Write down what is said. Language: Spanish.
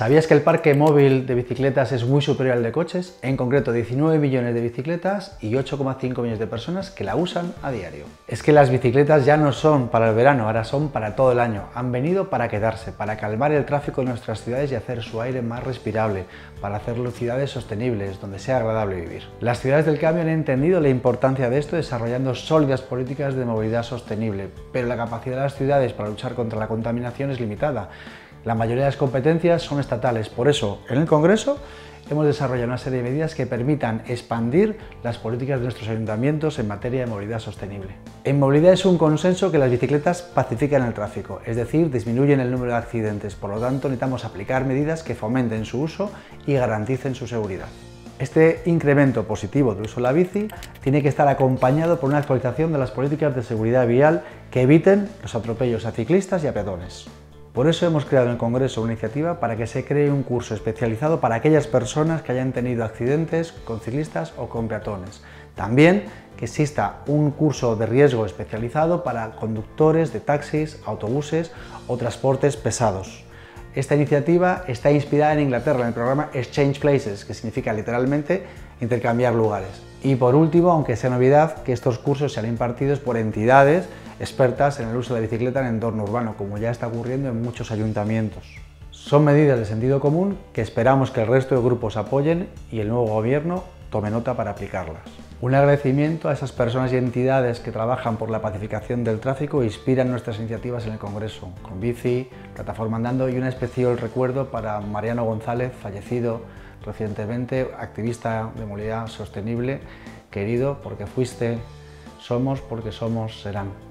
¿Sabías que el parque móvil de bicicletas es muy superior al de coches? En concreto 19 millones de bicicletas y 8,5 millones de personas que la usan a diario. Es que las bicicletas ya no son para el verano, ahora son para todo el año. Han venido para quedarse, para calmar el tráfico en nuestras ciudades y hacer su aire más respirable, para hacer ciudades sostenibles, donde sea agradable vivir. Las ciudades del cambio han entendido la importancia de esto desarrollando sólidas políticas de movilidad sostenible, pero la capacidad de las ciudades para luchar contra la contaminación es limitada la mayoría de las competencias son estatales, por eso en el Congreso hemos desarrollado una serie de medidas que permitan expandir las políticas de nuestros ayuntamientos en materia de movilidad sostenible. En movilidad es un consenso que las bicicletas pacifican el tráfico, es decir, disminuyen el número de accidentes, por lo tanto necesitamos aplicar medidas que fomenten su uso y garanticen su seguridad. Este incremento positivo del uso de la bici tiene que estar acompañado por una actualización de las políticas de seguridad vial que eviten los atropellos a ciclistas y a peatones. Por eso hemos creado en el Congreso una iniciativa para que se cree un curso especializado para aquellas personas que hayan tenido accidentes con ciclistas o con peatones. También que exista un curso de riesgo especializado para conductores de taxis, autobuses o transportes pesados. Esta iniciativa está inspirada en Inglaterra en el programa Exchange Places, que significa literalmente intercambiar lugares. Y por último, aunque sea novedad, que estos cursos sean impartidos por entidades expertas en el uso de la bicicleta en entorno urbano, como ya está ocurriendo en muchos ayuntamientos. Son medidas de sentido común que esperamos que el resto de grupos apoyen y el nuevo gobierno tome nota para aplicarlas. Un agradecimiento a esas personas y entidades que trabajan por la pacificación del tráfico e inspiran nuestras iniciativas en el Congreso, con Bici, Plataforma Andando y un especial recuerdo para Mariano González, fallecido recientemente, activista de movilidad sostenible, querido porque fuiste, somos porque somos, serán.